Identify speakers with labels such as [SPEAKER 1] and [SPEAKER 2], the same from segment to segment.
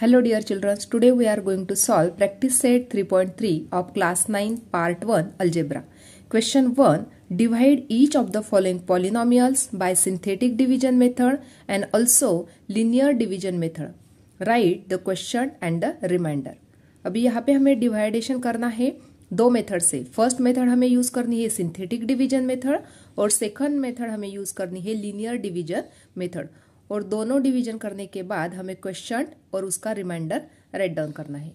[SPEAKER 1] Hello dear children, today we are going to solve practice set 3.3 of class 9 part 1 algebra. Question 1. Divide each of the following polynomials by synthetic division method and also linear division method. Write the question and the remainder. अभी यहाँ पे हमें डिवाइडेशन करना है दो method से first method हमें use करनी है सिंथेटिक डिवीज़न मेथड और सेकंड मेथड हमें यूज़ करनी है लीनियर डिवीज़न मेथड और दोनों डिवीज़न करने के बाद हमें क्वेश्चन और उसका रिमाइंडर राइट डाउन करना है।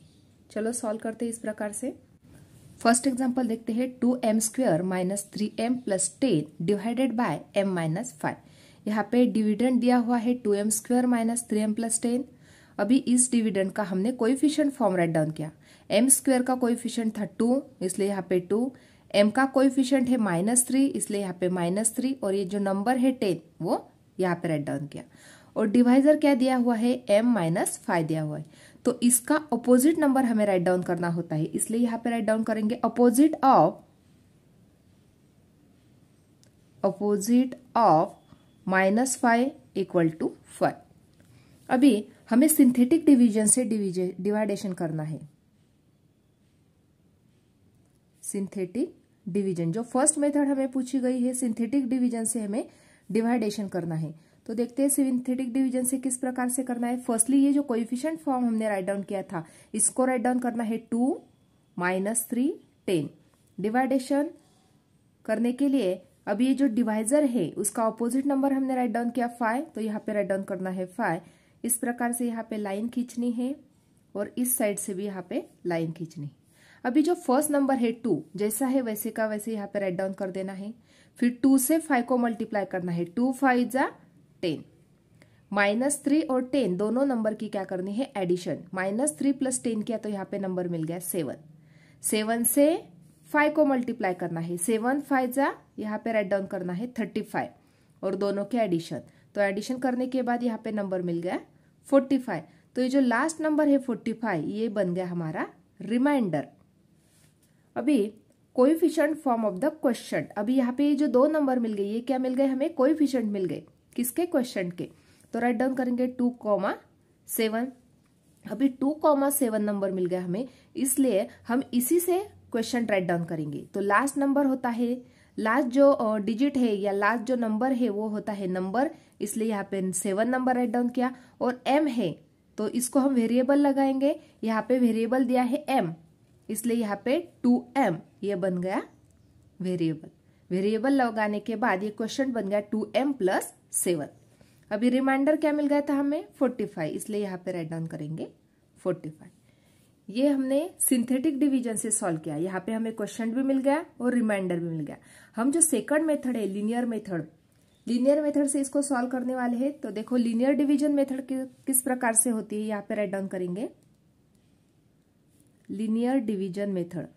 [SPEAKER 1] चलो सॉल्व करते हैं इस प्रकार से। फ़र्स्ट एग्जांपल देखते हैं two M square minus three M plus ten divided by M minus five यहाँ पे डिविडेंड दिया हुआ है two M square minus three M plus ten अभी इस डिविडेंड का हमने कोइफिशिएंट फॉर्म राइट डाउन किया। एम स्क्वेयर का कोइफिशिएंट था टू इसलिए यहाँ पे टू एम का कोइफिशिएंट है माइनस थ्री इसलिए यहाँ पे माइनस थ्री और ये जो नंबर है टेन वो यहाँ पे राइट डाउन किया। और डिवाइजर क्या दिया हुआ है? एम माइनस फाइव दिया हुआ है। तो इसका अपोजिट नंबर हमें राइट डाउन करना होता है। इसलिए यहाँ पे राइट डाउन करेंगे opposite of opposite of minus five equal to five अभी हमें सिंथेटिक डिवीज़न से डिवाइडेशन करना है। सिंथेटिक डिवीज़न जो फ़र्स्ट मेथड हमें पूछी गई है सिंथेटिक डिवीज़न से हमें डिवाइडेशन करना है। तो देखते हैं सिंथेटिक डिवीज़न से किस प्रकार से करना है। फर्स्टली ये जो कोइफिशिएंट फॉर्म हमने राइट डाउन किया था, इसको राइट डाउन करना है two minus three ten dividation करने के लिए अब ये जो डिवाइजर है, उसका ऑपोजिट नंबर हमने राइट डाउन किया फाइव तो यहाँ पे राइट डाउन करना है फाइव इस प्रकार से यहाँ पे लाइन खींचनी है और इस साइड से भी यहाँ पे लाइन खींचनी है। अभी जो फ़र्स्ट नंबर है टू जैसा है वैसे का वैसे यहाँ पे राइट डाउन कर देना है। फिर टू से फाइव को मल्टीप्लाई करना है। टू फाइव जा टेन। माइनस थ्री और टेन, दोनों नंबर की क्या करनी है? Addition minus three plus ten किया तो यहाँ पे नंबर मिल गया सेवन। सेवन से फाइव को मल्टीप्लाई करना है। सेवन फाइव जा, यहाँ पे राइट डाउन करना है थर्टी फाइव और दोनों के एडिशन तो एडिशन करने के बाद यहाँ पे नंबर मिल गया फोर्टी फाइव तो ये जो लास्ट नंबर है फोर्टी फाइव ये बन गया हमारा रिमाइंडर अभी coefficient form of the question अभी यहाँ पे ये जो दो नंबर मिल गए ये क्या मिल गए हमें? कोइफिशिएंट मिल गए। किसके क्वेश्चन के? तो राइट डाउन करेंगे टू कॉमा सेवन अभी टू कॉमा सेवन नंबर मिल गया हमें, इसलिए हम इसी से क्वेश्चन राइट डाउन करेंगे। तो लास्ट नंबर होता है लास्ट जो डिजिट है या लास्ट जो नंबर है, वो होता है नंबर इसलिए यहाँ पे सेवन नंबर राइट डाउन किया। और एम है तो इसको हम वेरिएबल लगाएँगे, यहाँ पे वेरिएबल दिया है एम इसलिए यहाँ पे टू एम ये बन गया वेरिएबल वेरिएबल लगाने के बाद ये क्वेश्चन बन गया टू एम प्लस सेवन। अभी रिमाइंडर क्या मिल गया था हमें? Forty five. इसलिए यहाँ पे राइट डाउन करेंगे फोर्टी फाइव। ये हमने सिंथेटिक डिवीज़न से सॉल्व किया। यहाँ पे हमें क्वेश्चन भी मिल गया और रिमाइंडर भी मिल गया। हम जो सेकंड मेथड है लीनियर मेथड लीनियर मेथड से इसको सॉल्व करने वाले हैं। तो देखो लीनियर डिवीज़न मेथड किस प्रकार से होती है, यहाँ पे राइट डाउन करेंगे। लीनियर डिवीज़न मेथड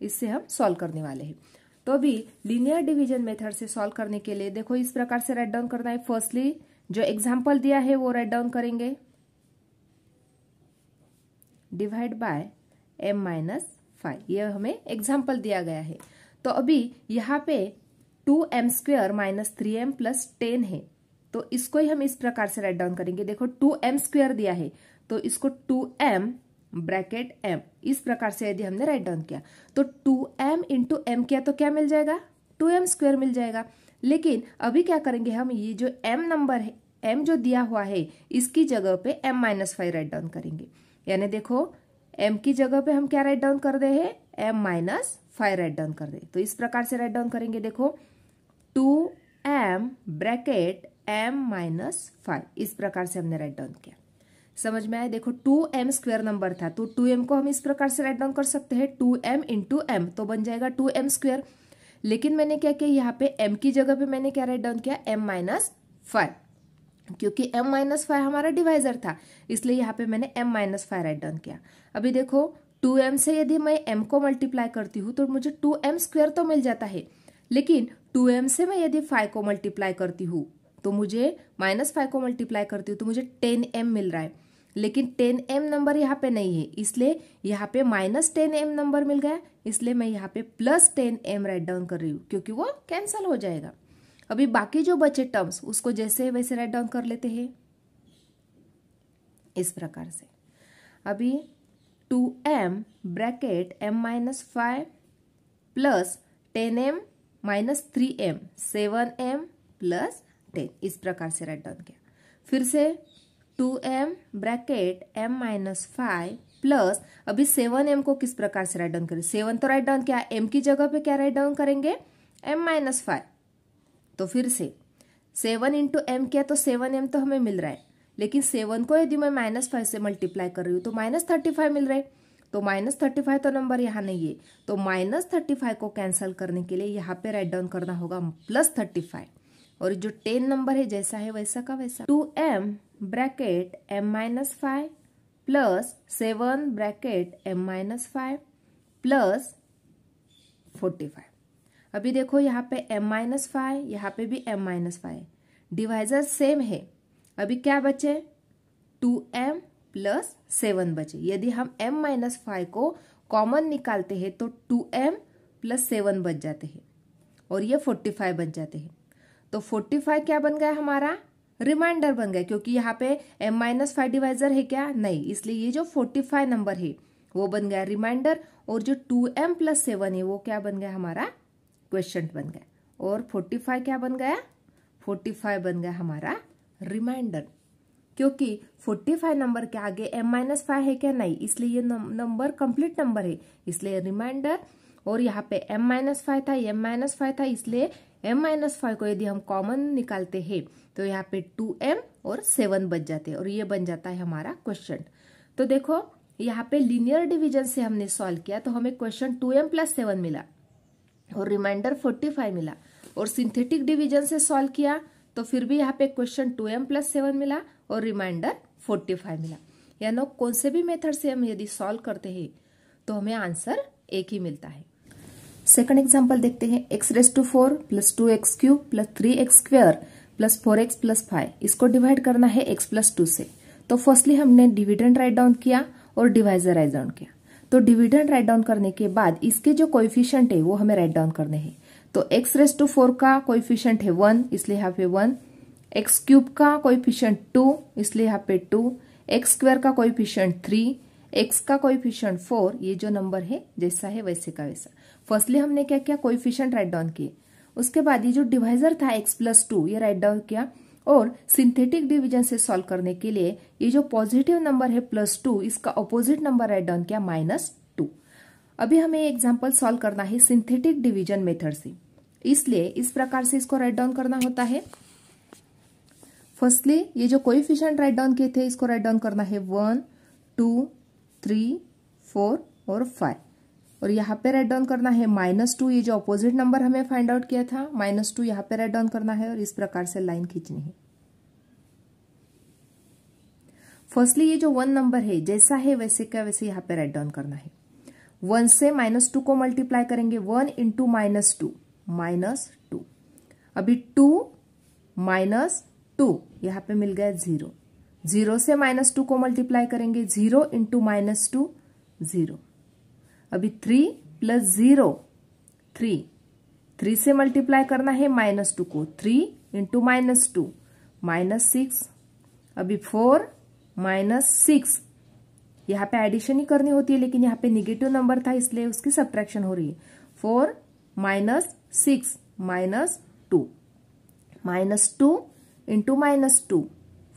[SPEAKER 1] इससे हम सॉल्व करने वाले हैं। तो अभी लीनियर डिवीज़न मेथड से सॉल्व करने के लिए देखो इस प्रकार से राइट डाउन करना है। फर्स्टली जो एग्जांपल दिया है वो राइट डाउन करेंगे। Divide by M minus five ये हमें एग्ज़ाम्पल दिया गया है। तो अभी यहाँ पे two m square minus three m plus ten है। तो इसको ही हम इस प्रकार से राइट डाउन करेंगे। देखो टू एम स्क्वेयर दिया है। तो इसको टू एम ब्रैकेट एम इस प्रकार से यदि हमने राइट डाउन किया तो टू एम इंटू एम किया तो क्या मिल जाएगा? टू एम स्क्वेयर मिल जाएगा। लेकिन अभी क्या करेंगे हम? ये जो एम नंबर है एम जो दिया हुआ है, इसकी जगह पे m minus five right down करेंगे। यानी देखो एम की जगह पे हम क्या राइट डाउन कर दे हैं? M minus five right down कर दे तो इस प्रकार से राइट डाउन करेंगे, देखो। Two m bracket m minus five इस प्रकार से हमने राइट डाउन किया। समझ में आया? देखो, टू एम स्क्वेयर नंबर था तो टू एम को हम इस प्रकार से राइट डाउन कर सकते हैं, टू एम इंटू एम तो बन जाएगा टू एम स्क्वेयर। लेकिन मैंने क्या किया? यहाँ पे एम की जगह पे मैंने क्या राइट डाउन किया? एम माइनस फाइव क्योंकि एम माइनस फाइव हमारा डिवाइजर था, इसलिए यहाँ पे मैंने m minus five right down किया। अभी देखो, टू एम से यदि मैं एम को मल्टीप्लाई करती हूँ तो मुझे टू एम स्क्वेयर तो मिल जाता है, लेकिन टू एम से मैं यदि फाइव को मल्टीप्लाई करती हूँ तो मुझे माइनस फाइव को मल्टीप्लाई करती हूँ तो मुझे टेन एम मिल रहा है। लेकिन टेन एम नंबर यहाँ पे नहीं है, इसलिए यहाँ पे माइनस टेन एम नंबर मिल गया, इसलिए मैं यहाँ पे plus ten m right down कर रही हूँ, क्योंकि वो कैंसल हो जाएगा। अभी बाकी जो बचे टर्म्स, उसको जैसे वैसे राइट डाउन कर लेते हैं। इस प्रकार से। अभी two m bracket m minus five plus ten m minus three m, seven m plus ten, इस प्रकार से राइट डाउन किया। फिर से two m bracket m minus five plus अभी सेवन एम को किस प्रकार से राइट डाउन करें? सेवन तो राइट डाउन क्या? एम की जगह पे क्या राइट डाउन करेंगे? एम माइनस फाइव तो फिर से, सेवन इंटू एम किया? तो सेवन एम तो हमें मिल रहा है। लेकिन सेवन को यदि मैं माइनस फाइव से मल्टीप्लाई कर रही हूँ तो माइनस थर्टी फाइव मिल रहा है। तो माइनस थर्टी फाइव तो नंबर यहाँ नहीं है। तो माइनस थर्टी फाइव को कैंसिल करने के लिए यहाँ पे राइट डाउन करना होगा प्लस थर्टी फाइव और जो टेन नंबर है, जैसा है वैसा का वैसा। Two m bracket m minus five plus seven bracket m minus five plus forty five. अभी देखो, यहाँ पे एम माइनस फाइव, यहाँ पे भी m minus five. Divisor same है। अभी क्या बचे? टू एम प्लस सेवन बचे। यदि हम एम माइनस फाइव को कॉमन निकालते हैं तो टू एम प्लस सेवन बच जाते हैं और ये फोर्टी फाइव बच जाते हैं। तो फोर्टी फाइव क्या बन गया हमारा? रिमाइंडर बन गया, क्योंकि यहाँ पे m माइनस फाइव डिवाइजर है क्या? नहीं, इसलिए ये जो फोर्टी फाइव नंबर है, वो बन गया रिमाइंडर और जो टू एम प्लस सेवन है, वो क्या बन गया हमारा? क्वेश्चन बन गया। और फोर्टी फाइव क्या बन गया? फोर्टी फाइव बन गया हमारा रिमाइंडर क्योंकि फोर्टी फाइव नंबर के आगे m माइनस फाइव है क्या? नहीं, इसलिए ये नंबर कंप्लीट नंबर है। इसलिए रिमाइंडर और यहाँ पे m माइनस फाइव था m माइनस फाइव था, इसलिए m माइनस फाइव को यदि हम कॉमन निकालते हैं तो यहाँ पे टू एम और सेवन बच जाते हैं और ये बन जाता है हमारा क्वेश्चन तो देखो, यहाँ पे लीनियर डिवीज़न से हमने सॉल्व किया तो हमें question two m plus seven मिला और रिमाइंडर फोर्टी फाइव मिला और सिंथेटिक डिवीज़न से सॉल्व किया तो फिर भी यहाँ पे question two m plus seven मिला और रिमाइंडर फोर्टी फाइव मिला. यानी कौन से भी मेथड से हम यदि सॉल्व करते हैं तो हमें आंसर एक ही मिलता है. सेकंड एग्जांपल देखते हैं. X raise to four plus two x cube plus three x square plus four x plus five इसको डिवाइड करना है एक्स प्लस टू से. तो फर्स्टली हमने डिविडेंड राइट डाउन किया और डिवाइजर राइट डाउन किया. तो डिविडेंड राइट डाउन करने के बाद इसके जो कोइफिशियंट है वो हमें राइट डाउन करने हैं. तो एक्स रेस टू फोर का कोइफिशियंट है वन इसलिए यहाँ पे वन एक्स क्यूब का कोइफिशियंट टू इसलिए यहाँ पे टू एक्स स्क्वायर का कोइफिशियंट थ्री एक्स का कोइफिशियंट फोर ये जो नंबर है, जैसा है वैसे का वैसा. फर्स्टली हमने क्या किया? कोइफिशियंट राइट डाउन किए उसके बाद ये जो डिवाइजर था एक्स प्लस टू ये राइट डाउन किया। और सिंथेटिक डिवीज़न से सॉल्व करने के लिए ये जो पॉजिटिव नंबर है प्लस टू इसका ऑपोजिट नंबर राइट डाउन किया माइनस टू अभी हमें एग्ज़ाम्पल सॉल्व करना है सिंथेटिक डिवीज़न मेथड से। इसलिए इस प्रकार से इसको राइट डाउन करना होता है। फर्स्टली ये जो कोइफिशियंट राइट डाउन किए थे, इसको राइट डाउन करना है वन टू थ्री फोर और फाइव और यहाँ पे राइट डाउन करना है माइनस टू ये जो अपोजिट नंबर हमें फाइंड आउट किया था माइनस टू यहाँ पे राइट डाउन करना है और इस प्रकार से लाइन खींचनी है। फर्स्टली ये जो वन नंबर है, जैसा है वैसे का वैसे यहाँ पे राइट डाउन करना है। वन से माइनस टू को मल्टीप्लाई करेंगे one into minus two minus two अभी टू माइनस टू यहाँ पे मिल गया ज़ीरो ज़ीरो से माइनस टू को मल्टीप्लाई करेंगे zero into minus two zero अभी three plus zero three three से मल्टीप्लाई करना है माइनस टू को. Three into minus two minus six अभी फोर माइनस सिक्स यहाँ पे एडिशन ही करनी होती है, लेकिन यहाँ पे निगेटिव नंबर था, इसलिए उसकी सब्ट्रैक्शन हो रही है. Four minus six minus two minus two into minus two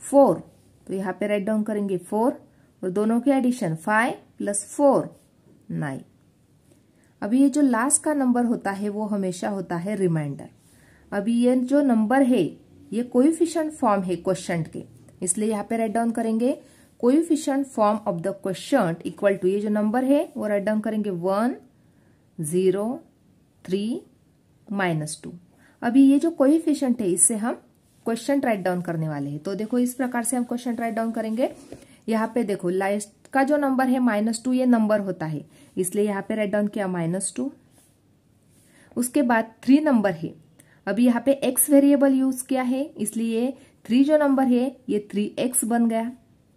[SPEAKER 1] four तो यहाँ पे राइट डाउन करेंगे फोर और दोनों की addition five plus four nine. अभी ये जो लास्ट का नंबर होता है, वो हमेशा होता है रिमाइंडर अभी ये जो नंबर है, ये कोइफिशिएंट फॉर्म है क्वेश्चन के। इसलिए यहाँ पे राइट डाउन करेंगे coefficient form of the question equal to ये जो नंबर है, वो राइट डाउन करेंगे one zero three minus two अभी ये जो कोइफिशिएंट है, इससे हम क्वेश्चन राइट डाउन करने वाले हैं। तो देखो इस प्रकार से हम क्वेश्चन राइट डाउन करेंगे। यहाँ पे देखो लास्ट का जो नंबर है माइनस टू, ये नंबर होता है। इसलिए यहाँ पे राइट डाउन किया माइनस टू। उसके बाद थ्री नंबर है। अभी यहाँ पे एक्स वेरिएबल यूज़ किया है, इसलिए थ्री जो नंबर है, ये थ्री एक्स बन गया।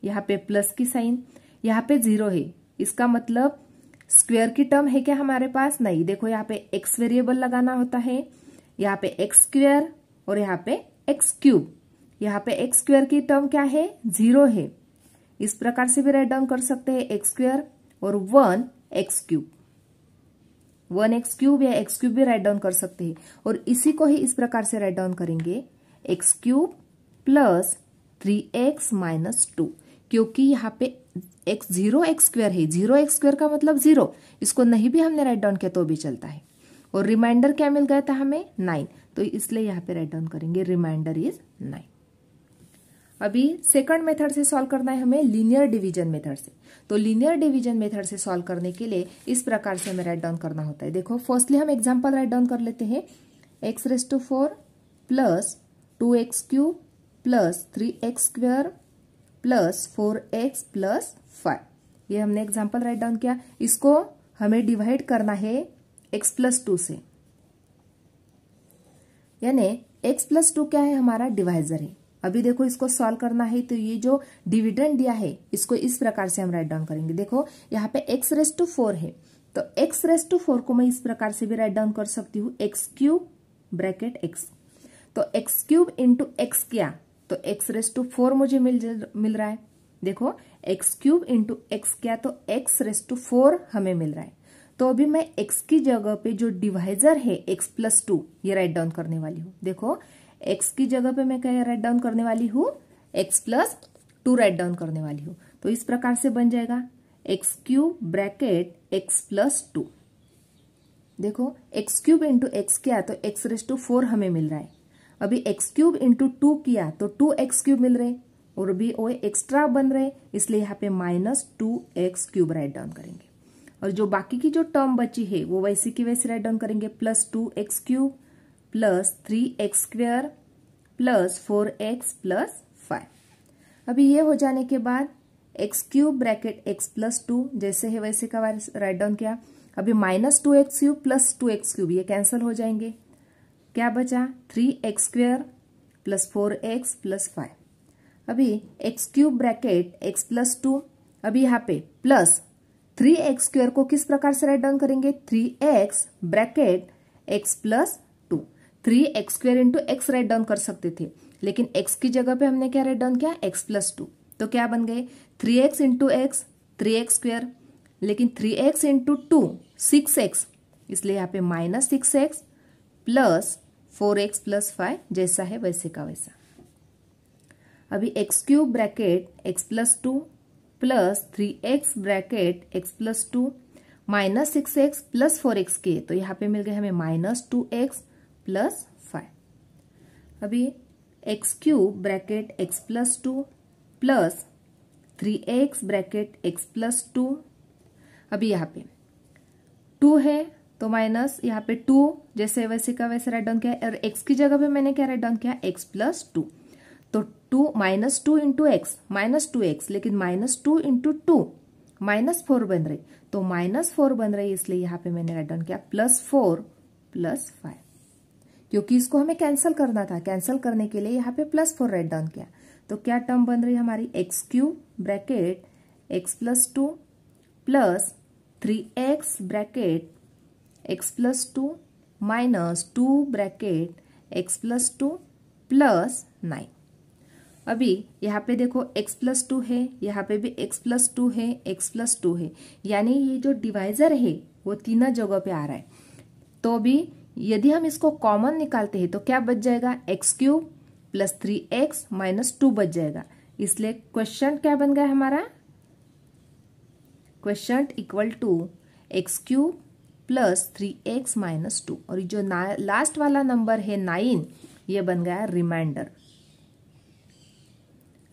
[SPEAKER 1] यहाँ पे प्लस की साइन यहाँ पे ज़ीरो है। इसका मतलब स्क्वेयर की टर्म है क्या हमारे पास? नहीं। देखो यहाँ पे एक्स वेरिएबल लगाना होता है। यहाँ पे एक्स स्क्वेयर और यहाँ पे एक्स क्यूब यहाँ पे एक्स स्क्वेयर की टर्म क्या है? ज़ीरो है। इस प्रकार से भी राइट डाउन कर सकते हैं एक्स स्क्वेयर और one x cube one x cube या एक्स क्यूब भी राइट डाउन कर सकते हैं। और इसी को ही इस प्रकार से राइट डाउन करेंगे। X cube plus three x minus two क्योंकि यहाँ पे एक्स ज़ीरो एक्स स्क्वेयर है। ज़ीरो एक्स स्क्वेयर का मतलब ज़ीरो इसको नहीं भी हमने राइट डाउन किया तो भी चलता है। और रिमाइंडर क्या मिल गया था हमें? नाइन तो इसलिए यहाँ पे राइट डाउन करेंगे। रिमाइंडर इज़ नाइन अभी सेकंड मेथड से सॉल्व करना है हमें लीनियर डिवीज़न मेथड से। तो लीनियर डिवीज़न मेथड से सॉल्व करने के लिए इस प्रकार से हमें राइट डाउन करना होता है। देखो फर्स्टली हम एग्जांपल राइट डाउन कर लेते हैं। X raise to four plus two x cube plus three x square plus four x plus five ये हमने एग्ज़ाम्पल राइट डाउन किया। इसको हमें डिवाइड करना है एक्स प्लस टू से। यानी एक्स प्लस टू क्या है? हमारा डिवाइजर है। अभी देखो इसको सॉल्व करना है तो ये जो डिविडेंड दिया है, इसको इस प्रकार से हम राइट डाउन करेंगे। देखो, यहाँ पे एक्स रेस टू फोर है तो एक्स रेस टू फोर को मैं इस प्रकार से भी राइट डाउन कर सकती हूँ एक्स क्यूब ब्रैकेट एक्स तो एक्स क्यूब इंटू एक्स क्या? तो एक्स रेस टू फोर मुझे मिल मिल रहा है। देखो एक्स क्यूब इंटू एक्स क्या? तो एक्स रेस टू फोर हमें मिल रहा है। तो अभी मैं x की जगह पे जो डिवाइजर है, x प्लस टू ये राइट डाउन करने वाली हूँ। देखो x की जगह पे मैं क्या राइट डाउन करने वाली हूँ, x plus two right down करने वाली हूँ। तो इस प्रकार से बन जाएगा x cube bracket x plus two देखो एक्स क्यूब इंटू एक्स किया तो एक्स रेस टू फोर हमें मिल रहा है। अभी एक्स क्यूब इंटू टू किया तो टू एक्स क्यूब मिल रहे और अभी वो एक्स्ट्रा बन रहे इसलिए यहाँ पे minus two x cube right down करेंगे। और जो बाकी की जो टर्म बची है, वो वैसे की वैसे राइट डाउन करेंगे plus two x cube plus three x square plus four x plus five अभी ये हो जाने के बाद x cube bracket x plus two जैसे है वैसे का राइट डाउन किया। अभी minus two x cube plus two x cube ये कैंसिल हो जाएँगे। क्या बचा? Three x square plus four x plus five अभी x cube bracket x plus two अभी यहाँ पे प्लस थ्री एक्स स्क्वेयर को किस प्रकार से राइट डाउन करेंगे? Three x bracket x plus three x square into x right down कर सकते थे। लेकिन एक्स की जगह पे हमने क्या राइट डाउन किया? X plus two. तो क्या बन गए? Three x into x, three x square. लेकिन three x into two, six x. इसलिए यहाँ पे minus six x plus four x plus five, जैसा है वैसे का वैसा। अभी x cube bracket x plus two plus three x bracket x plus two minus six x plus four x के। तो यहाँ पे मिल गए हमें minus two x plus five अभी x cube bracket x plus two plus three x bracket x plus two अभी यहाँ पे टू है तो माइनस यहाँ पे टू जैसे वैसे का वैसे राइट डाउन किया और एक्स की जगह पे मैंने क्या राइट डाउन किया? एक्स प्लस टू तो two minus two into x minus two x लेकिन minus two into two minus four बन रही। तो माइनस फोर बन रही, इसलिए यहाँ पे मैंने राइट डाउन किया प्लस फोर प्लस फाइव क्योंकि इसको हमें कैंसिल करना था। कैंसिल करने के लिए यहाँ पे प्लस फोर राइट डाउन किया। तो क्या टर्म बन रही है हमारी? X cube bracket x plus two plus three x bracket x plus two minus two bracket x plus two plus nine अभी यहाँ पे देखो x प्लस टू है, यहाँ पे भी x प्लस टू है, x प्लस टू है। यानी ये जो डिवाइजर है, वो तीनों जगह पे आ रहा है। तो अभी यदि हम इसको कॉमन निकालते हैं तो क्या बच जाएगा? X cube plus three x minus two बच जाएगा। इसलिए क्वेश्चन क्या बन गया हमारा? Question equal to x cube plus three x minus two और जो लास्ट वाला नंबर है नाइन ये बन गया remainder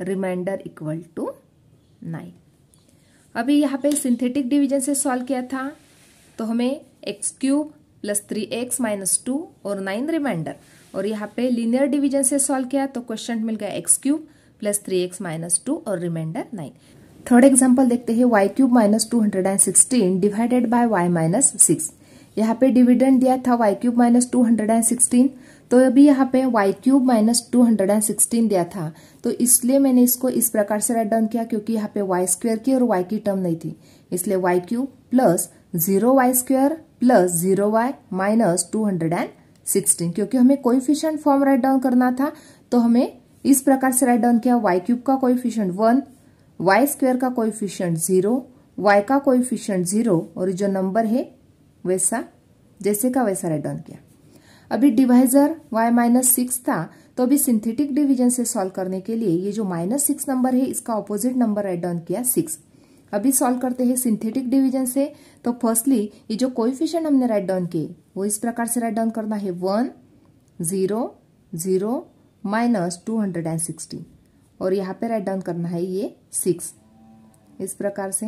[SPEAKER 1] remainder equal to nine अभी यहाँ पे सिंथेटिक डिवीज़न से सॉल्व किया था तो हमें x cube plus three x minus two और नाइन रिमाइंडर और यहाँ पे लीनियर डिवीज़न से सॉल्व किया तो क्वेश्चन मिल गया x cube plus three x minus two और रिमाइंडर नाइन थर्ड एग्ज़ाम्पल देखते हैं y cube minus two hundred and sixteen divided by y minus six यहाँ पे डिविडेंड दिया था y cube minus two hundred and sixteen तो अभी यहाँ पे y cube minus two hundred and sixteen दिया था। तो इसलिए मैंने इसको इस प्रकार से राइट डाउन किया क्योंकि यहाँ पे वाई स्क्वेयर की और वाई की टर्म नहीं थी। इसलिए y cube plus zero y square plus zero y minus two hundred and sixteen. क्योंकि हमें कोइफिशिएंट फॉर्म राइट डाउन करना था तो हमें इस प्रकार से राइट डाउन किया। वाई क्यूब का कोइफिशिएंट वन वाई स्क्वेयर का कोइफिशिएंट ज़ीरो वाई का कोइफिशिएंट ज़ीरो और जो नंबर है, वैसा, जैसे का वैसा राइट डाउन किया। अभी डिवाइजर y माइनस सिक्स था तो अभी सिंथेटिक डिवीज़न से सॉल्व करने के लिए ये जो माइनस सिक्स नंबर है, इसका ऑपोजिट नंबर राइट डाउन किया सिक्स अभी सॉल्व करते हैं सिंथेटिक डिवीज़न से तो फर्स्टली ये जो कोइफिशिएंट हमने राइट डाउन किए, वो इस प्रकार से राइट डाउन करना है। One zero zero minus two hundred and sixty और यहाँ पे राइट डाउन करना है ये सिक्स इस प्रकार से।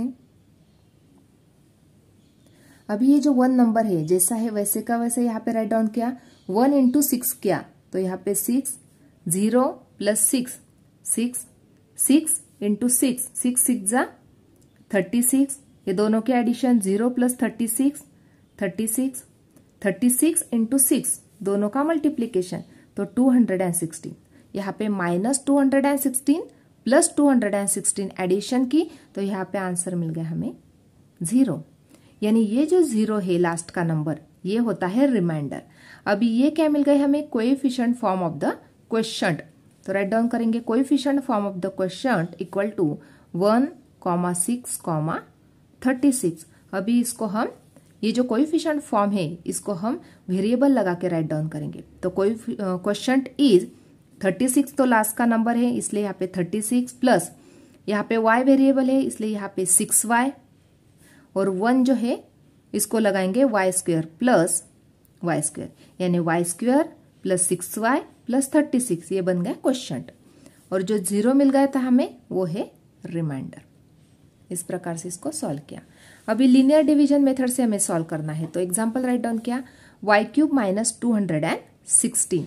[SPEAKER 1] अभी ये जो वन नंबर है, जैसा है वैसे का वैसे यहाँ पे राइट डाउन किया। वन इंटू सिक्स किया तो यहाँ पे six zero plus six six six into six six six जा थर्टी सिक्स, ये दोनों के addition zero plus thirty six thirty six thirty six into six दोनों का मल्टीप्लीकेशन तो टू हंड्रेड एंड सिक्सटीन यहाँ पे minus two hundred and sixteen plus two hundred and sixteen addition की तो यहाँ पे आंसर मिल गया हमें ज़ीरो यानी ये जो ज़ीरो है लास्ट का नंबर ये होता है रिमाइंडर अभी ये क्या मिल गए हमें? Coefficient form of the question तो राइट डाउन करेंगे coefficient form of the question equal to one comma six comma thirty six अभी इसको हम, ये जो कोएफिशिएंट फॉर्म है, इसको हम वेरिएबल लगा के राइट डाउन करेंगे। तो कोई क्वेश्चन इज़ थर्टी सिक्स तो लास्ट का नंबर है, इसलिए यहाँ पे थर्टी सिक्स प्लस यहाँ पे वाई वेरिएबल है, इसलिए यहाँ पे सिक्स वाई और वन जो है, इसको लगाएँगे y square plus y square यानी y square plus six y plus thirty six ये बन गया क्वेश्चन और जो ज़ीरो मिल गया था हमें, वो है रिमाइंडर इस प्रकार से इसको सॉल्व किया। अभी लीनियर डिवीज़न मेथड से हमें सॉल्व करना है तो एग्ज़ाम्पल राइट डाउन किया। Y cube minus two hundred and sixteen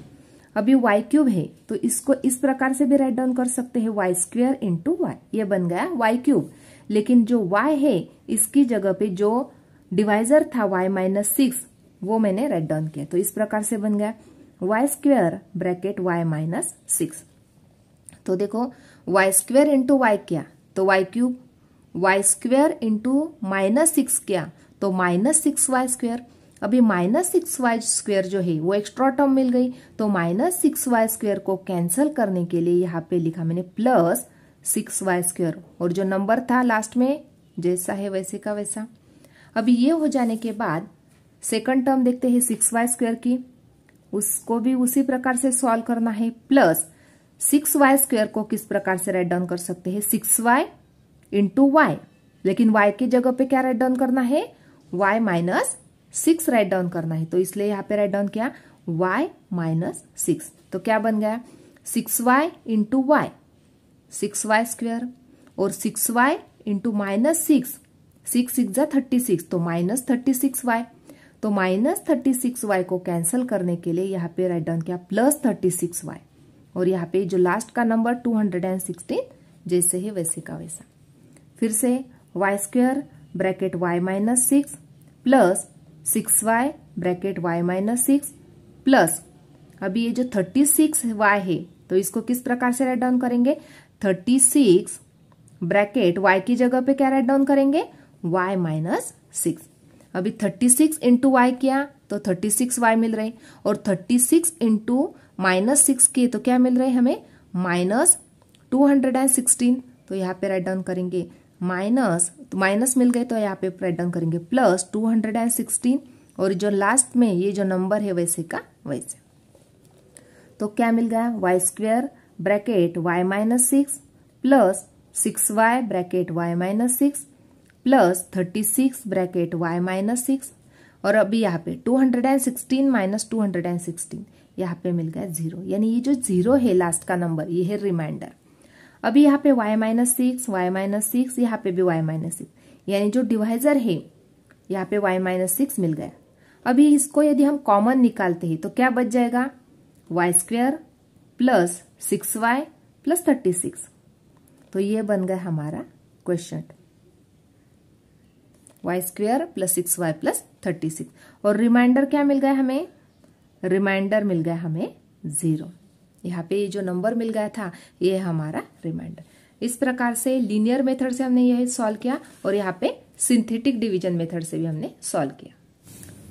[SPEAKER 1] अभी वाई क्यूब है तो इसको इस प्रकार से भी राइट डाउन कर सकते हैं वाई स्क्वेयर इंटू वाई ये बन गया वाई क्यूब लेकिन जो y है, इसकी जगह पे जो डिवाइजर था, y माइनस सिक्स वो मैंने राइट डाउन किया। तो इस प्रकार से बन गया। Y square bracket y minus six तो देखो वाई स्क्वेयर इंटू वाई क्या? तो y cube y square into minus six क्या? तो माइनस सिक्स वाई स्क्वेयर। अभी माइनस सिक्स वाई स्क्वेयर जो है, वो एक्स्ट्रा टर्म मिल गई। तो माइनस सिक्स वाई स्क्वेयर को कैंसिल करने के लिए यहाँ पे लिखा मैंने प्लस सिक्स वाई स्क्वेयर। और जो नंबर था लास्ट में, जैसा है वैसे का वैसा। अभी ये हो जाने के बाद सेकंड टर्म देखते हैं सिक्स वाई स्क्वेयर की। उसको भी उसी प्रकार से सॉल्व करना है। प्लस सिक्स वाई स्क्वेयर को किस प्रकार से राइट डाउन कर सकते हैं? सिक्स वाई इंटू वाई लेकिन वाई की जगह पे क्या राइट डाउन करना है? Y minus six write down करना है। तो इसलिए यहाँ पे राइट डाउन किया वाई माइनस सिक्स तो क्या बन गया? Six y into y six y square और six y into minus six six six जा थर्टी सिक्स तो माइनस थर्टी सिक्स वाई तो माइनस थर्टी सिक्स वाई को कैंसिल करने के लिए यहाँ पे राइट डाउन किया प्लस थर्टी सिक्स वाई और यहाँ पे जो लास्ट का number two hundred and sixteen जैसे है वैसे का वैसा। फिर से y square bracket y minus six plus six y bracket y minus six plus अभी ये जो थर्टी सिक्स वाई है तो इसको किस प्रकार से राइट डाउन करेंगे? थर्टी सिक्स ब्रैकेट वाई की जगह पे क्या राइट डाउन करेंगे? वाई माइनस सिक्स अभी थर्टी सिक्स इंटू वाई किया? तो थर्टी सिक्स वाई मिल रहे और thirty six into minus six के तो क्या मिल रहे हमें? Minus two hundred and sixteen तो यहाँ पे राइट डाउन करेंगे। माइनस तो माइनस मिल गए तो यहाँ पे राइट डाउन करेंगे। Plus two hundred and sixteen और जो लास्ट में ये जो नंबर है वैसे का वैसे। तो क्या मिल गया? Y square bracket y minus six plus six y bracket y minus six plus thirty six bracket y minus six और अभी यहाँ पे two hundred and sixteen minus two hundred and sixteen यहाँ पे मिल गया ज़ीरो यानी ये जो ज़ीरो है लास्ट का नंबर ये है रिमाइंडर अभी यहाँ पे y minus six y minus six यहाँ पे भी y माइनस सिक्स यानी जो डिवाइजर है, यहाँ पे y माइनस सिक्स मिल गया। अभी इसको यदि हम कॉमन निकालते हैं तो क्या बच जाएगा? Y square plus six y plus thirty six तो ये बन गया हमारा question y square plus six y plus thirty six और रिमाइंडर क्या मिल गया हमें? रिमाइंडर मिल गया हमें ज़ीरो यहाँ पे जो नंबर मिल गया था, ये हमारा रिमाइंडर इस प्रकार से लीनियर मेथड से हमने यह सॉल्व किया और यहाँ पे सिंथेटिक डिवीज़न मेथड से भी हमने सॉल्व किया.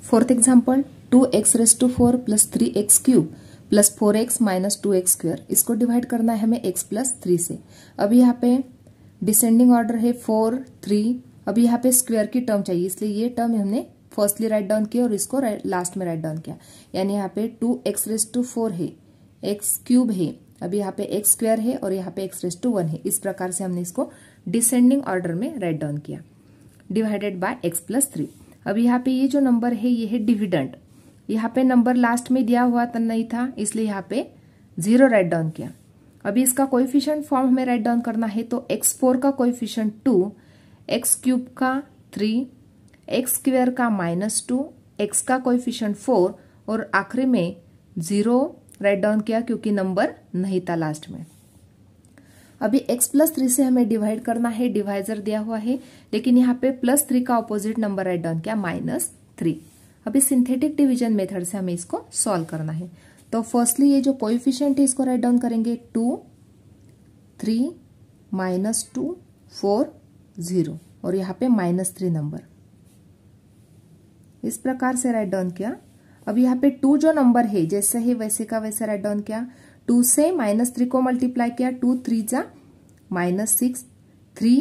[SPEAKER 1] Fourth example two x raise to four plus three x cube plus four x minus two x square इसको डिवाइड करना है हमें एक्स प्लस थ्री से. अब यहाँ पे डिसेंडिंग ऑर्डर है फोर थ्री अब यहाँ पे स्क्वायर की टर्म चाहिए, इसलिए ये टर्म हमने फर्स्टली राइट डाउन किया और इसको लास्ट में राइट डाउन किया. यानी यहाँ पे two x raise to four है. एक्स क्यूब है। अब यहाँ पे एक्स स्क्वायर है और यहाँ पे एक्स रेस टू वन है। इस प्रकार से हमने इसको डिसेंडिंग ऑर्डर में राइट डाउन किया। Divided by x plus three अब यहाँ पे ये जो नंबर है, ये है डिविडेंट यहाँ पे नंबर लास्ट में दिया हुआ तो नहीं था, इसलिए यहाँ पे ज़ीरो राइट डाउन किया। अभी इसका कोइफिशिएंट फॉर्म हमें राइट डाउन करना है तो एक्स फोर का कोइफिशिएंट टू एक्स क्यूब का थ्री एक्स स्क्वेयर का माइनस टू एक्स का कोइफिशिएंट फोर और आखिरी में ज़ीरो राइट डाउन किया क्योंकि नंबर नहीं था लास्ट में। अभी x प्लस थ्री से हमें डिवाइड करना है डिवाइजर दिया हुआ है, लेकिन यहाँ पे प्लस थ्री का ऑपोजिट नंबर राइट डाउन किया माइनस थ्री अभी सिंथेटिक डिवीज़न मेथड से हमें इसको सॉल्व करना है। तो फर्स्टली ये जो कोइफिशिएंट है, इसको राइट डाउन करेंगे two three minus two four zero और यहाँ पे माइनस थ्री नंबर इस प्रकार से राइट डाउन किया। अब यहाँ पे टू जो नंबर है, जैसे है वैसे का वैसे राइट डाउन किया। टू से माइनस थ्री को मल्टीप्लाई किया टू थ्री जा minus six three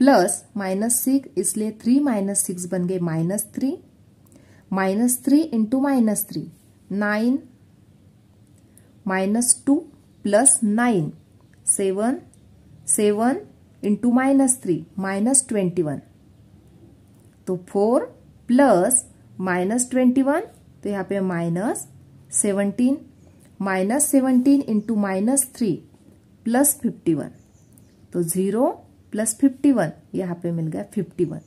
[SPEAKER 1] plus minus six इसलिए थ्री माइनस सिक्स बन गए minus three minus three into minus three nine minus two plus nine seven seven into minus three minus twenty one तो four plus minus twenty one तो यहाँ पे minus seventeen minus seventeen into minus three plus fifty one तो zero plus fifty one यहाँ पे मिल गया fifty one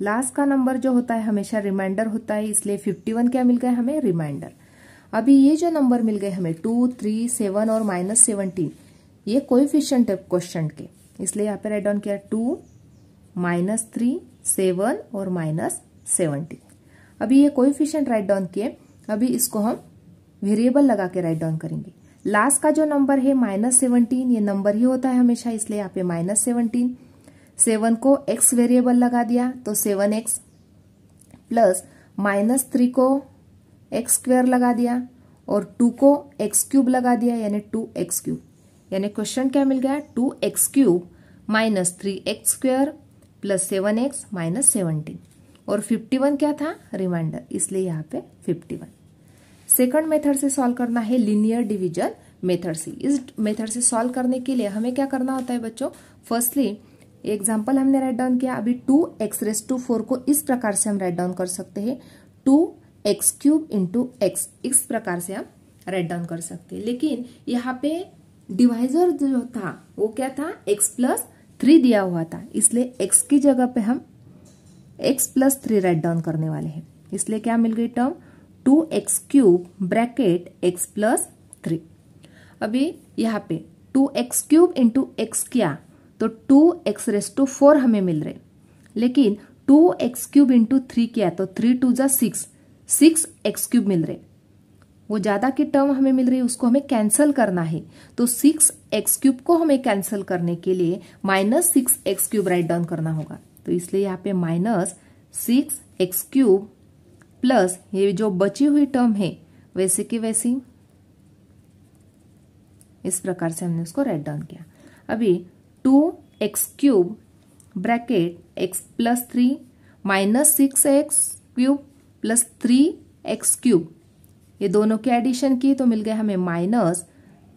[SPEAKER 1] last का नंबर जो होता है, हमेशा रिमाइंडर होता है, इसलिए फिफ्टी वन क्या मिल गया हमें? रिमाइंडर अभी ये जो नंबर मिल गए हमें टू थ्री सेवन और माइनस सेवनटीन ये कोएफिशिएंट है क्वेश्चन के. इसलिए यहाँ पे राइट डाउन किया टू माइनस थ्री सेवन और माइनस सेवनटीन अभी ये कोएफिशिएंट राइट डाउन किए, अभी इसको हम वेरिएबल लगा के राइट डाउन करेंगे। लास्ट का जो नंबर है माइनस सेवनटीन ये नंबर ही होता है हमेशा, इसलिए यहाँ पे माइनस सेवनटीन सेवन को एक्स वेरिएबल लगा दिया तो seven x plus minus three को एक्स स्क्वेयर लगा दिया, और टू को एक्स क्यूब लगा दिया, यानी टू एक्स क्यूब यानी क्वेश्चन क्या मिल गया? Two x cube minus three x square plus seven x minus seventeen और फिफ्टी वन क्या था? रिमाइंडर इसलिए यहाँ पे फिफ्टी वन सेकंड मेथड से सॉल्व करना है लिनियर डिवीज़न मेथड से। इस मेथड से सॉल्व करने के लिए हमें क्या करना होता है बच्चों? फर्स्टली एग्ज़ाम्पल हमने राइट डाउन किया। अभी two x raise to four को इस प्रकार से हम राइट डाउन कर सकते हैं। Two x cube into x इस प्रकार से हम राइट डाउन कर सकते हैं। लेकिन यहाँ पे डिवाइजर जो था, वो क्या था? एक्स प्लस थ्री दिया हुआ था। इसलिए एक्स की जगह पे हम x plus three write down करने वाले हैं। इसलिए क्या मिल गई term two x cube bracket x plus three अभी यहाँ पे two x cube into x किया? तो two x raise to four हमें मिल रहे। लेकिन two x cube into three क्या? तो थ्री टू जा सिक्स सिक्स एक्स क्यूब मिल रहे। वो ज़्यादा की टर्म हमें मिल रही है, उसको हमें कैंसिल करना है। तो सिक्स एक्स क्यूब को हमें कैंसिल करने के लिए minus six x cube write down करना होगा। तो इसलिए यहाँ पे minus six x cube plus ये जो बची हुई टर्म है, वैसे की वैसी। इस प्रकार से हमने उसको राइट डाउन किया। अभी two x cube bracket x plus three minus six x cube plus three x cube ये दोनों के एडिशन की तो मिल गया हमें minus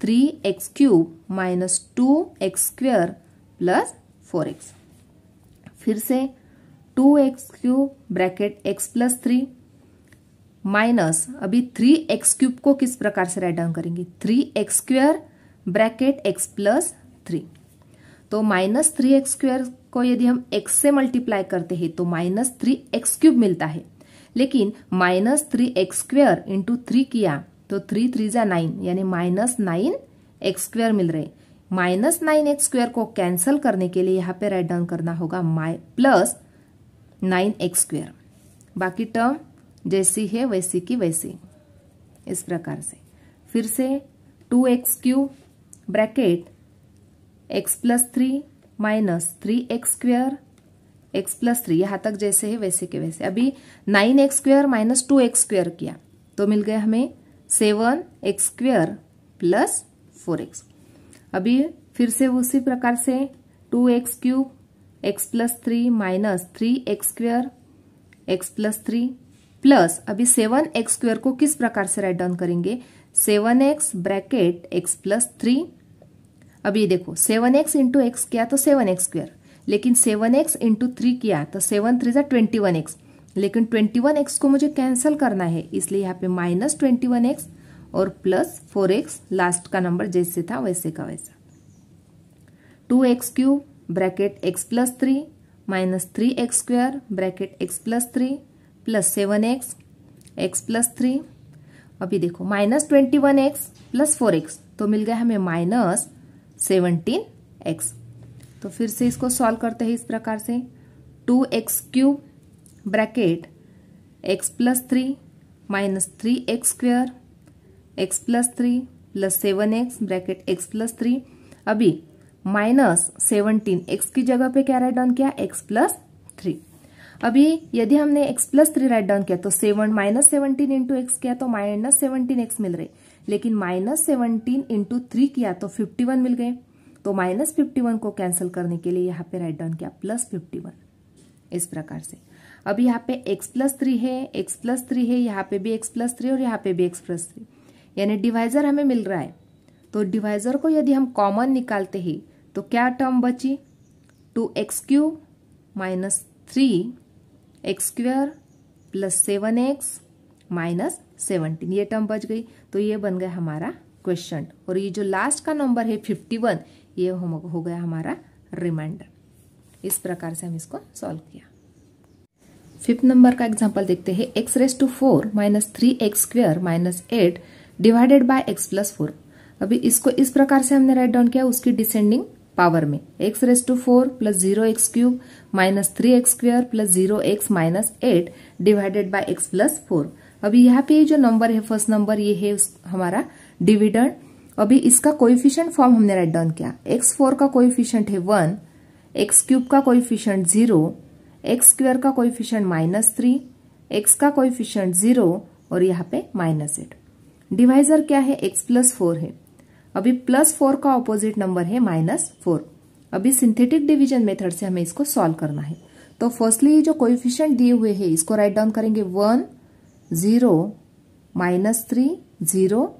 [SPEAKER 1] three x cube minus two x square plus four x फिर से two x cube bracket x plus three minus अभी थ्री एक्स क्यूब को किस प्रकार से राइट डाउन करेंगे? Three x square bracket x plus three तो minus three x square को यदि हम एक्स से मल्टीप्लाई करते हैं तो माइनस थ्री एक्स क्यूब मिलता है। लेकिन minus three x square into three किया तो थ्री थ्री जा नाइन यानी माइनस नाइन एक्स स्क्वेयर मिल रहे माइनस नाइन एक्स स्क्वेयर को कैंसिल करने के लिए यहाँ पे राइट डाउन करना होगा माइ प्लस नाइन एक्स स्क्वेयर। बाकी टर्म जैसी है, वैसी की वैसी। इस प्रकार से। फिर से two x cube bracket x plus three minus three x square x plus three यहाँ तक जैसे है, वैसे के वैसे। अभी nine x square minus two x square किया। तो मिल गया हमें seven x square plus four x अभी फिर से उसी प्रकार से two x cube x plus three minus three x square x plus three plus अभी सेवन एक्स स्क्वेयर को किस प्रकार से राइट डाउन करेंगे? Seven x bracket x plus three अभी देखो सेवन एक्स इंटू एक्स किया तो सेवन एक्स स्क्वेयर लेकिन सेवन एक्स इंटू थ्री किया तो सेवन थ्री ज़ा ट्वेंटी वन एक्स लेकिन ट्वेंटी वन एक्स को मुझे कैंसिल करना है, इसलिए यहाँ पे माइनस ट्वेंटी वन एक्स और प्लस फोर एक्स लास्ट का नंबर जैसे था, वैसे का वैसा। Two x cube bracket x plus three minus three x square bracket x plus three plus seven x x plus three अभी देखो minus twenty one x plus four x तो मिल गया हमें माइनस सेवनटीन एक्स तो फिर से इसको सॉल्व करते हैं इस प्रकार से। Two x cube bracket x plus three minus three x square x plus three plus seven x bracket x plus three अभी माइनस सेवनटीन एक्स की जगह पे क्या राइट डाउन किया? एक्स प्लस थ्री अभी यदि हमने x plus three right down किया तो seven minus seventeen into x किया तो माइनस सेवनटीन एक्स मिल रहे। लेकिन माइनस सेवनटीन इंटू थ्री किया तो फिफ्टी वन मिल गए। तो माइनस फिफ्टी वन को कैंसिल करने के लिए यहाँ पे राइट डाउन किया प्लस फिफ्टी वन इस प्रकार से। अब यहाँ पे x प्लस थ्री है, x प्लस थ्री है, यहाँ पे भी x प्लस थ्री और यहाँ पे भी x प्लस थ्री यानी डिवाइजर हमें मिल रहा है। तो डिवाइजर को यदि हम कॉमन निकालते ही तो क्या टर्म बची? Two x cube minus three x square plus seven x minus seventeen. ये टर्म बच गई। तो ये बन गया हमारा क्वेश्चन और ये जो लास्ट का नंबर है फिफ्टी वन ये हो गया हमारा रिमाइंडर इस प्रकार से हम इसको सॉल्व किया। फिफ्थ नंबर का एग्ज़ाम्पल देखते हैं। X raise to four minus three x square minus eight divided by x plus four अभी इसको इस प्रकार से हमने राइट डाउन किया, उसकी डिसेंडिंग पावर में। X raise to four plus zero x cube minus three x square plus zero x minus eight divided by x plus four अभी यहाँ पे जो नंबर है फ़र्स्ट नंबर ये है हमारा डिविडेंड अभी इसका कोइफिशिएंट फॉर्म हमने राइट डाउन किया। एक्स फोर का कोइफिशिएंट है वन एक्स क्यूब का कोइफिशिएंट ज़ीरो एक्स स्क्वेयर का कोइफिशिएंट माइनस थ्री एक्स का कोइफिशिएंट ज़ीरो और यहाँ पे माइनस एट डिवाइजर क्या है? एक्स प्लस फोर है। अभी प्लस फोर का ऑपोजिट नंबर है माइनस फोर अभी सिंथेटिक डिवीज़न मेथड से हमें इसको सॉल्व करना है। तो फर्स्टली जो कोइफिशिएंट दिए हुए हैं, इसको राइट डाउन करेंगे। One zero minus three zero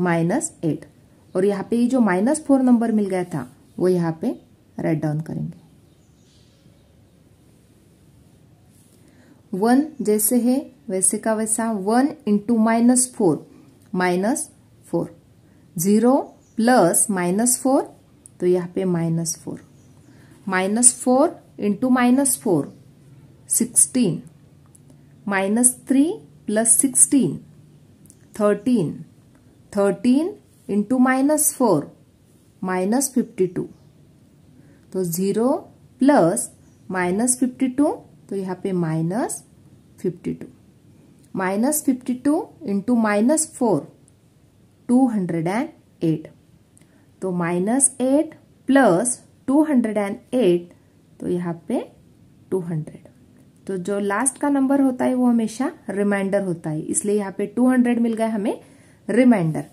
[SPEAKER 1] minus eight और यहाँ पे जो माइनस फोर नंबर मिल गया था, वो यहाँ पे राइट डाउन करेंगे। वन जैसे है, वैसे का वैसा। One into minus four minus four zero plus minus four तो यहाँ पे minus four minus four into minus four sixteen minus three plus sixteen thirteen thirteen into minus four minus fifty two तो zero plus minus fifty two तो यहाँ पे minus fifty two minus four, two hundred and eight. तो minus eight plus two hundred and eight तो यहाँ पे two hundred. तो जो लास्ट का नंबर होता है, वो हमेशा रिमाइंडर होता है। इसलिए यहाँ पे टू हंड्रेड मिल गया हमें रिमाइंडर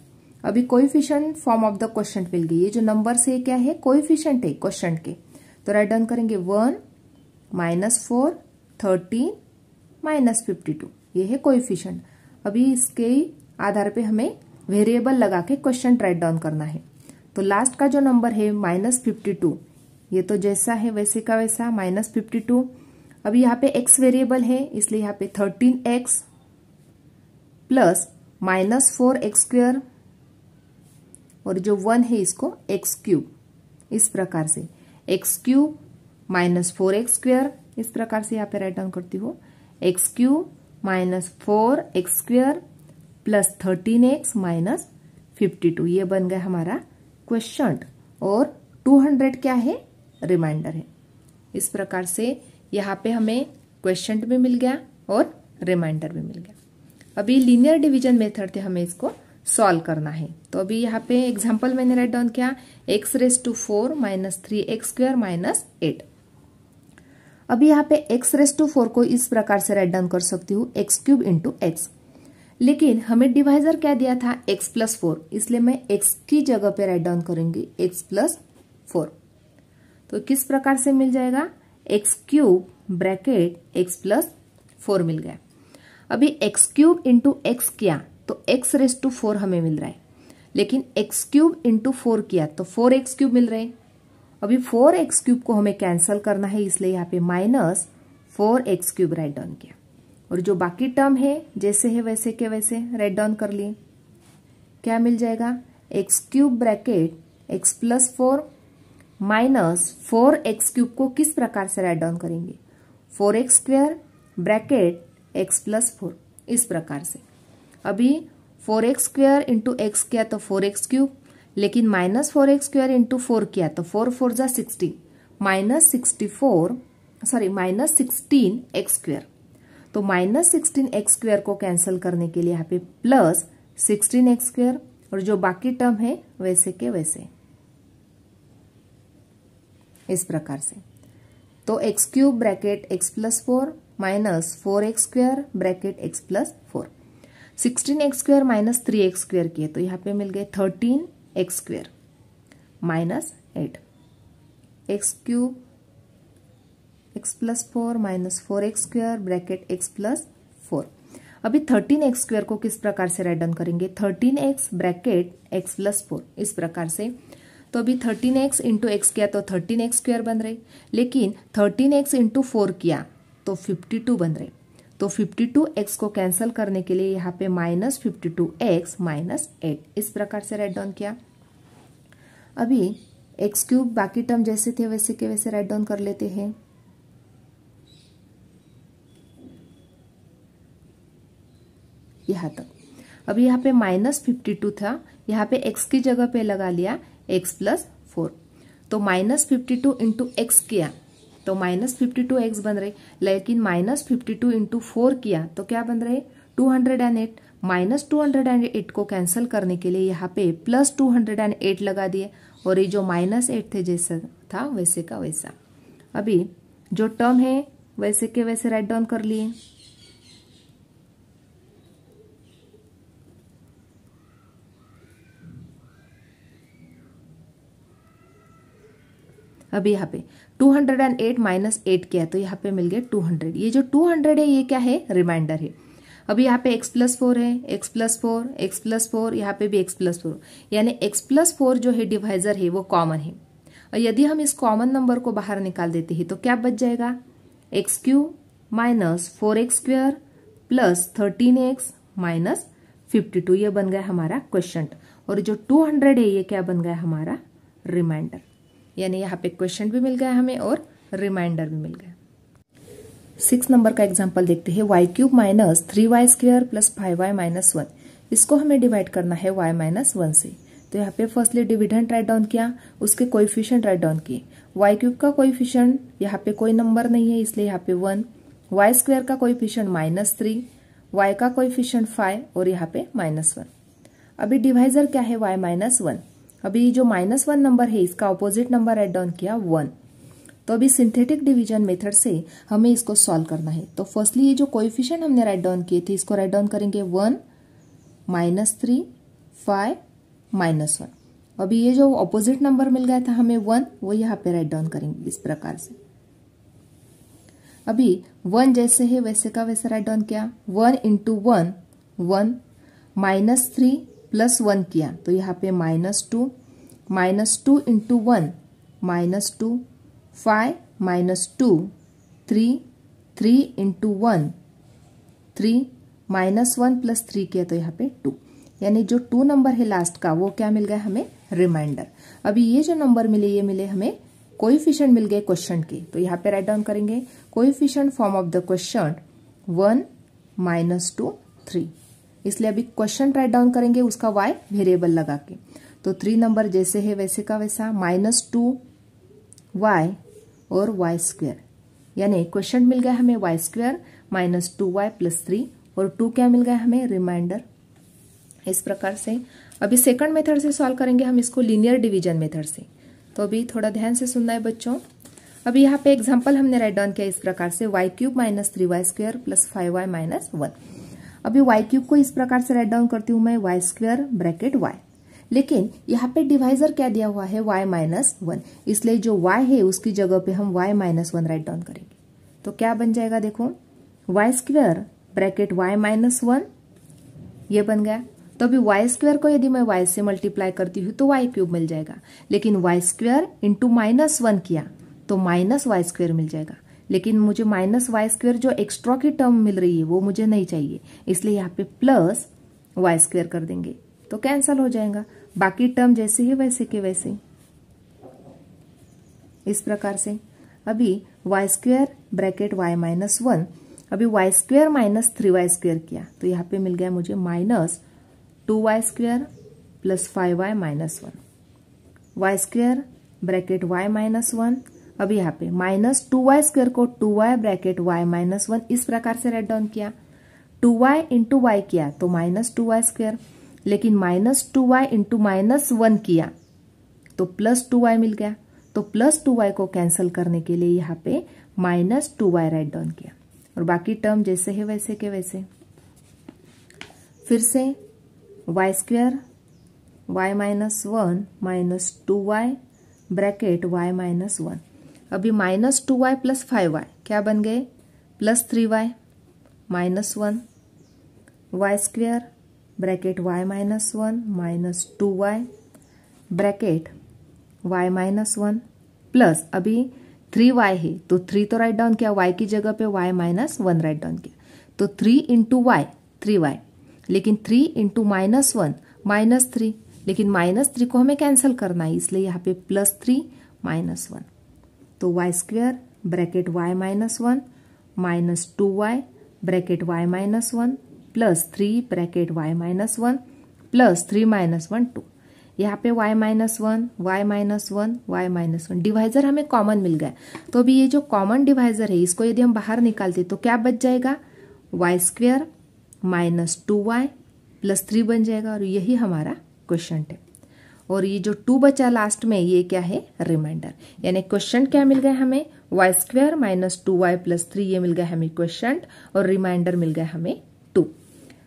[SPEAKER 1] अभी coefficient form of the question मिल गई। ये जो नंबर से क्या है? कोइफिशिएंट है क्वेश्चन के। तो राइट डाउन करेंगे one minus four thirteen minus fifty two ये है कोइफिशिएंट अभी इसके आधार पे हमें वेरिएबल लगा के क्वेश्चन राइट डाउन करना है। तो लास्ट का जो नंबर है माइनस फिफ्टी टू ये तो जैसा है, वैसे का वैसा माइनस फिफ्टी टू अभी यहाँ पे एक्स वेरिएबल है, इसलिए यहाँ पे thirteen x plus minus four x square और जो वन है इसको एक्स क्यूब इस प्रकार से x cube minus four x square इस प्रकार से यहाँ पे राइट डाउन करती हूँ। X cube minus four x square plus thirteen x minus fifty two. ये बन गया हमारा क्वेश्चन। और टू हंड्रेड क्या है? रिमाइंडर है। इस प्रकार से यहाँ पे हमें क्वेश्चन भी मिल गया और रिमाइंडर भी मिल गया। अभी लीनियर डिवीज़न मेथड से हमें इसको सॉल्व करना है। तो अभी यहाँ पे एग्ज़ाम्पल मैंने राइट डाउन किया। X raise to four minus three x square minus eight अभी यहाँ पे एक्स रेस टू फोर को इस प्रकार से राइट डाउन कर सकती हूँ एक्स क्यूब इंटू एक्स लेकिन हमें डिवाइजर क्या दिया था? एक्स प्लस फोर इसलिए मैं एक्स की जगह पे राइट डाउन करूँगी एक्स प्लस फोर तो किस प्रकार से मिल जाएगा? X cube bracket x plus four मिल गया। अभी एक्स क्यूब इंटू एक्स किया? तो एक्स रेस टू फोर हमें मिल रहा है। लेकिन एक्स क्यूब इंटू फोर किया? तो फोर एक्स क्यूब मिल रहे अभी फोर एक्स क्यूब को हमें कैंसिल करना है, इसलिए यहाँ पे minus four x cube right down किया। और जो बाकी टर्म है, जैसे है, वैसे के वैसे राइट डाउन कर लिए। क्या मिल जाएगा? X cube bracket x plus four minus four x cube को किस प्रकार से राइट डाउन करेंगे? Four x square bracket x plus four, इस प्रकार से। अभी four x square into x किया तो फोर एक्स क्यूब। लेकिन minus four x square into four किया तो फोर फोर जा sixteen. Minus sixty four sorry minus sixteen x square. तो माइनस सिक्सटीन एक्स स्क्वेयर को कैंसिल करने के लिए यहाँ पे प्लस सिक्सटीन एक्स स्क्वेयर, और जो बाकी टर्म है वैसे के वैसे। इस प्रकार से। तो x cube bracket x plus four minus four x square bracket x plus four. Sixteen x square minus three x square किए तो यहाँ पे मिल गए thirteen x square minus eight. X cube, x plus four minus four x square, bracket x plus four. अभी thirteen x square को किस प्रकार से राइट डाउन करेंगे? Thirteen x bracket x plus four, इस प्रकार से। तो अभी थर्टीन एक्स इंटू एक्स किया तो थर्टीन एक्स स्क्वेयर बन रहे। लेकिन थर्टीन एक्स इंटू फोर किया तो फिफ्टी टू बन रहे। तो फिफ्टी टू एक्स को कैंसिल करने के लिए यहाँ पे minus fifty two x minus eight इस प्रकार से राइट डाउन किया। अभी एक्स क्यूब बाकी टर्म जैसे थे, वैसे के वैसे राइट डाउन कर लेते हैं। यहाँ तक। अभी यहाँ पे माइनस फिफ्टी टू था। यहाँ पे एक्स की जगह पे लगा लिया एक्स प्लस फोर तो minus fifty two into x किया। तो माइनस फिफ्टी टू एक्स बन रहे। लेकिन minus fifty two into four किया तो क्या बन रहे? Two hundred and eight minus two hundred and eight को कैंसिल करने के लिए यहाँ पे plus two hundred and eight लगा दिए। और ये जो माइनस एट थे जैसा था, वैसे का वैसा। अभी जो टर्म है, वैसे के वैसे राइट डाउन कर लिए। अभी यहाँ पे 208 एट माइनस एट किया तो यहाँ पे मिल गया 200 ये जो 200 है, ये क्या है? रिमाइंडर है। अभी यहाँ पे x प्लस फोर है, x plus four x plus four यहाँ पे भी x प्लस फोर यानी x प्लस फोर जो है डिवाइजर है, वो कॉमन है। और यदि हम इस कॉमन नंबर को बाहर निकाल देते हैं तो क्या बच जाएगा? X cube minus four x square plus thirteen x minus fifty two ये बन गया हमारा क्वेश्चन और जो टू हंड्रेड है, ये क्या बन गया? हमारा रिमाइंडर। यानी यहाँ पे क्वेश्चन भी मिल गया हमें और रिमाइंडर भी मिल गया। सिक्स नंबर का एग्ज़ाम्पल देखते हैं। Y cube minus three y square plus five y minus one इसको हमें डिवाइड करना है वाई माइनस वन से। तो यहाँ पे फर्स्टली डिविडेंट राइट डाउन किया, उसके कोइफिशिएंट राइट डाउन किए। वाई क्यूब का कोइफिशिएंट यहाँ पे कोई नंबर नहीं है, इसलिए यहाँ पे वन वाई स्क्वेयर का कोइफिशिएंट माइनस थ्री वाई का कोइफिशिएंट फाइव और यहाँ पे माइनस वन अभी डिवाइजर क्या है? वाई माइनस वन अभी जो माइनस वन नंबर है, इसका ऑपोजिट नंबर एड डाउन किया वन तो अभी सिंथेटिक डिवीज़न मेथड से हमें इसको सॉल्व करना है। तो फर्स्टली ये जो कोइफिशिएंट हमने राइट डाउन किए थे, इसको राइट डाउन करेंगे one minus three five minus one अभी ये जो ऑपोजिट नंबर मिल गया था, हमें वन वो यहाँ पे राइट डाउन करेंगे इस प्रकार से। अभी वन जैसे है, वैसे का वैसे राइट डाउन किया। One into one one minus three plus one किया तो यहाँ पे minus two minus two into one minus two five minus two three three into one three minus one plus three किया तो यहाँ पे टू यानी जो टू नंबर है लास्ट का, वो क्या मिल गया हमें? रिमाइंडर अभी ये जो नंबर मिले, ये मिले हमें कोइफिशिएंट मिल गए क्वेश्चन के. तो यहाँ पे राइट डाउन करेंगे coefficient form of the question one minus two three इसलिए अभी क्वेश्चन राइट डाउन करेंगे, उसका वाई वेरिएबल लगा के। तो थ्री नंबर जैसे है, वैसे का वैसा माइनस टू वाई और वाई स्क्वेयर यानी क्वेश्चन मिल गया हमें y square minus two y plus three और टू क्या मिल गया हमें? रिमाइंडर इस प्रकार से। अभी सेकंड मेथड से सॉल्व करेंगे हम इसको लीनियर डिवीज़न मेथड से। तो अभी थोड़ा ध्यान से सुनना है बच्चों। अभी यहाँ पे एग्ज़ाम्पल हमने राइट डाउन किया इस प्रकार से y cube minus three y square plus five y minus one अभी वाई क्यूब को इस प्रकार से राइट डाउन करती हूँ मैं वाई स्क्वायर ब्रैकेट वाई लेकिन यहाँ पे डिवाइजर क्या दिया हुआ है? y माइनस वन इसलिए जो y है, उसकी जगह पे हम y minus one right down करेंगे। तो क्या बन जाएगा देखो? Y square bracket y minus one ये बन गया। तो अभी वाई स्क्वेयर को यदि मैं वाई से मल्टीप्लाई करती हूँ तो वाई क्यूब मिल जाएगा। लेकिन y square into minus one किया तो माइनस वाई स्क्वेयर मिल जाएगा। लेकिन मुझे माइनस वाई स्क्वेयर जो एक्स्ट्रा की टर्म मिल रही है, वो मुझे नहीं चाहिए। इसलिए यहाँ पे प्लस वाई स्क्वेयर कर देंगे। तो कैंसल हो जाएगा। बाकी टर्म जैसे ही, वैसे के वैसे। इस प्रकार से। अभी y square bracket y minus one अभी y square minus three y square किया। तो यहाँ पे मिल गया मुझे minus two y square plus five y minus one y square bracket y minus one अभी यहाँ पे माइनस टू वाई स्क्वेयर को two y bracket y minus one इस प्रकार से राइट डाउन किया। टू वाई इंटू वाई किया तो माइनस टू वाई स्क्वेयर लेकिन minus two y into minus one किया तो प्लस टू वाई मिल गया। तो प्लस टू वाई को कैंसिल करने के लिए यहाँ पे minus two y right down किया। और बाकी टर्म जैसे है, वैसे के वैसे। फिर से y square y minus one minus two y bracket y minus one अभी minus two y plus five y, क्या बन गए? Plus three y, minus one, y square, bracket y minus one, minus two y, bracket y minus one, plus अभी three y है तो three तो right down किया Y की जगह पे y minus one right down किया। तो three into y three y लेकिन three into minus one, minus three, लेकिन माइनस थ्री को हमें कैंसिल करना है, इसलिए यहाँ पे प्लस थ्री, माइनस वन। तो y square bracket y minus one minus two y bracket y minus one plus three bracket y minus one plus three minus one two यहाँ पे y minus one y minus one y minus one divisor हमें common मिल गया। तो अभी ये जो common divisor है, इसको यदि हम बाहर निकालते तो क्या बच जाएगा? Y square minus two y plus three बन जाएगा और यही हमारा क्वेश्चन है। और ये जो टू बचा लास्ट में, ये क्या है? रिमाइंडर यानी क्वेश्चन क्या मिल गया हमें? Y square minus two y plus three ये मिल गया हमें क्वेश्चन और रिमाइंडर मिल गया हमें टू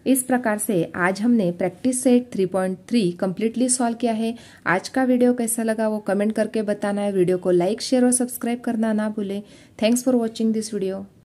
[SPEAKER 1] इस प्रकार से आज हमने प्रैक्टिस सेट 3.3 कंप्लीटली सॉल्व किया है। आज का वीडियो कैसा लगा वो कमेंट करके बताना है। वीडियो को लाइक शेयर और सब्सक्राइब करना ना भूलें। Thanks for watching this video